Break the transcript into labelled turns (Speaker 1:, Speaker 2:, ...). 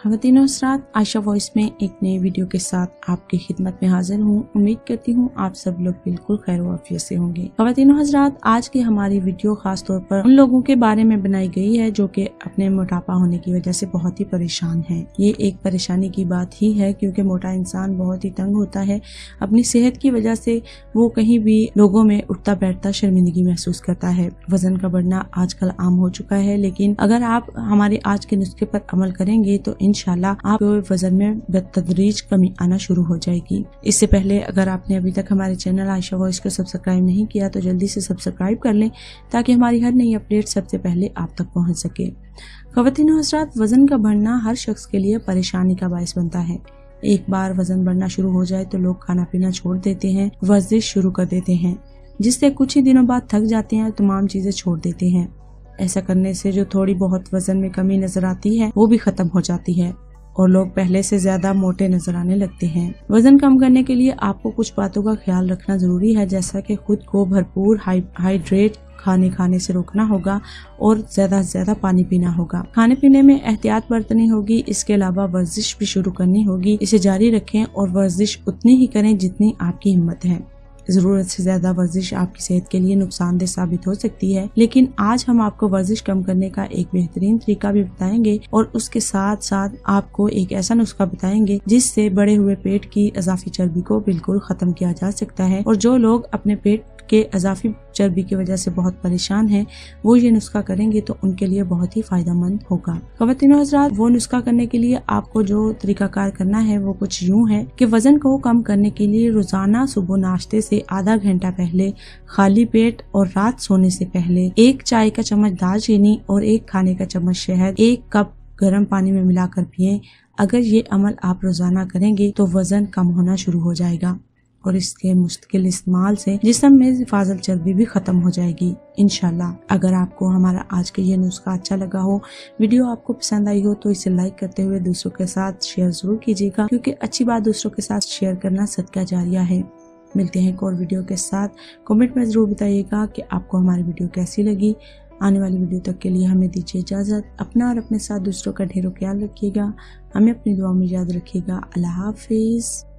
Speaker 1: खवतिन हजरात आशा वॉइस में एक नई वीडियो के साथ आपकी खिदमत में हाजिर हूँ। उम्मीद करती हूँ आप सब लोग बिल्कुल खैर वाफियत से होंगे। खवतिन हजरात, आज की हमारी वीडियो खास तौर पर उन लोगों के बारे में बनाई गई है जो कि अपने मोटापा होने की वजह से बहुत ही परेशान है। ये एक परेशानी की बात ही है क्योंकि मोटा इंसान बहुत ही तंग होता है। अपनी सेहत की वजह से वो कहीं भी लोगों में उठता बैठता शर्मिंदगी महसूस करता है। वज़न का बढ़ना आजकल आम हो चुका है, लेकिन अगर आप हमारे आज के नुस्खे पर अमल करेंगे तो इनशाला आपके वज़न में बतदरीज कमी आना शुरू हो जाएगी। इससे पहले अगर आपने अभी तक हमारे चैनल आयशा वॉइस को सब्सक्राइब नहीं किया तो जल्दी से सब्सक्राइब कर लें ताकि हमारी हर नई अपडेट सबसे पहले आप तक पहुँच सके। खवतिन हजरात, वज़न का बढ़ना हर शख्स के लिए परेशानी का बायस बनता है। एक बार वज़न बढ़ना शुरू हो जाए तो लोग खाना पीना छोड़ देते हैं, वर्जिश शुरू कर देते हैं, जिससे कुछ ही दिनों बाद थक जाते हैं और तमाम चीज़ें छोड़ देते हैं। ऐसा करने से जो थोड़ी बहुत वज़न में कमी नज़र आती है, वो भी खत्म हो जाती है और लोग पहले से ज़्यादा मोटे नज़र आने लगते हैं। वज़न कम करने के लिए आपको कुछ बातों का ख्याल रखना ज़रूरी है, जैसा कि खुद को भरपूर हाइड्रेट खाने खाने से रोकना होगा और ज़्यादा से ज़्यादा पानी पीना होगा। खाने पीने में एहतियात बरतनी होगी, इसके अलावा वर्जिश भी शुरू करनी होगी। इसे जारी रखें और वर्जिश उतनी ही करें जितनी आपकी हिम्मत है। ज़रूरत से ज़्यादा वर्जिश आपकी सेहत के लिए नुकसानदेह साबित हो सकती है। लेकिन आज हम आपको वर्जिश कम करने का एक बेहतरीन तरीका भी बताएँगे और उसके साथ साथ आपको एक ऐसा नुस्खा बताएँगे, जिससे बड़े हुए पेट की अजाफी चर्बी को बिल्कुल खत्म किया जा सकता है। और जो लोग अपने पेट के अजाफी चर्बी की वजह से बहुत परेशान हैं, वो ये नुस्खा करेंगे तो उनके लिए बहुत ही फ़ायदेमंद होगा। खवतिन हजरात, वो नुस्खा करने के लिए आपको जो तरीकाकार करना है, वो कुछ यूँ है कि वज़न को कम करने के लिए रोज़ाना सुबह नाश्ते से आधा घंटा पहले, खाली पेट और रात सोने से पहले एक चाय का चम्मच दालचीनी और एक खाने का चम्मच शहद, एक कप गर्म पानी में मिलाकर पिए। अगर ये अमल आप रोज़ाना करेंगे तो वज़न कम होना शुरू हो जाएगा। और इसके मुश्किल इस्तेमाल से जिसम में फाजल चर्बी भी खत्म हो जाएगी इनशाला अगर आपको हमारा आज का ये नुस्खा अच्छा लगा हो, वीडियो आपको पसंद आई हो तो इसे लाइक करते हुए दूसरों के साथ शेयर ज़रूर कीजिएगा, क्योंकि अच्छी बात दूसरों के साथ शेयर करना सदका जारिया है। मिलते हैं एक और वीडियो के साथ। कमेंट में ज़रूर बताइएगा कि आपको हमारी वीडियो कैसी लगी। आने वाली वीडियो तक के लिए हमें दीजिए इजाज़त। अपना और अपने साथ दूसरों का ढेरों ख्याल रखिएगा। हमें अपनी दुआ में याद रखिएगा। अल्लाह हाफिज़।